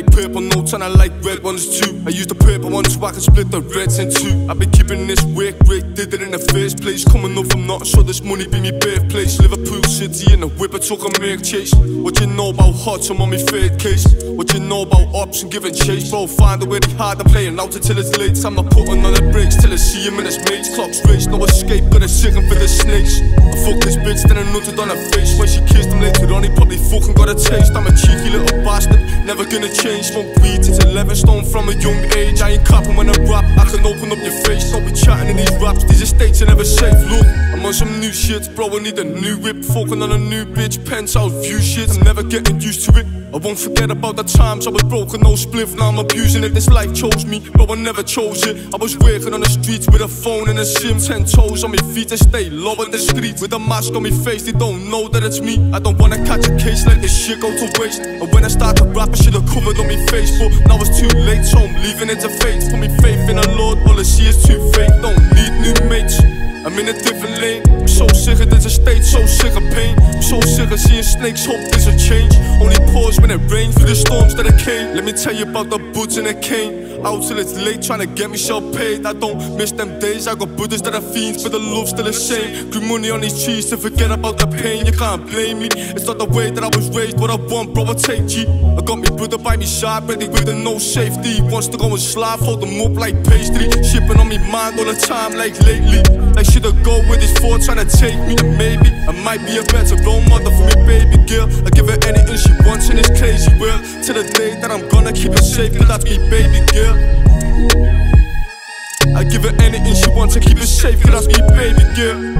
like purple notes and I like red ones too. I use the purple ones so I can split the reds in two. I've been keeping this work rate, did it in the first place. Coming up from nothing, so this money be me birthplace. Liverpool City in the whip, I took a milk chase. What you know about hot, I'm on my third case. What you know about ops and giving chase, bro? Find a way to hide, I'm playing out until it's late. I'm not putting on the brakes till I see him in his mates. Clocks race, no escape, got a chicken for the snakes. I fuck this bitch, then I nutted on her face. When she kissed him later on, he probably fucking got a taste. I'm a cheeky little bastard, never gonna change. Smoke weed since 11 stone from a young age. I ain't copping when I rap, I can open up your some new shit, bro. I need a new whip, fucking on a new bitch. Penthouse view shit, I'm never getting used to it. I won't forget about the times I was broken, no spliff, now I'm abusing it. This life chose me, but I never chose it. I was working on the streets with a phone and a sim, ten toes on my feet and stay low in the streets. With a mask on my face, they don't know that it's me. I don't wanna catch a case, let this shit go to waste. And when I start to rap, I should've covered on my face, but now it's too late, so I'm leaving it to fate. Put me faith in the Lord, all I see is too fake. Don't need new mates. I'm in a different I'm so sick of this estate, so sick of pain. I'm so sick of seeing snakes, hope there's a change. Only pause when it rains through the storms that it came. Let me tell you about the boots and the cane. Out till it's late, trying to get myself paid. I don't miss them days. I got brothers that are fiends, but the love's still the same. Grew money on these cheese to forget about the pain. You can't blame me. It's not the way that I was raised. What I want, bro, I take G. I got me brother by me side, ready with the no safety. Wants to go and slide, fold them up like pastry. Shipping on me mind all the time, like lately. Like I go with this for trying to take me? And maybe I might be a better role model for me, baby girl. I give her anything she wants in this crazy world. Till the day that I'm gonna keep her safe, cause that's me, baby girl. I give her anything she wants to keep it safe, cause that's me, baby girl.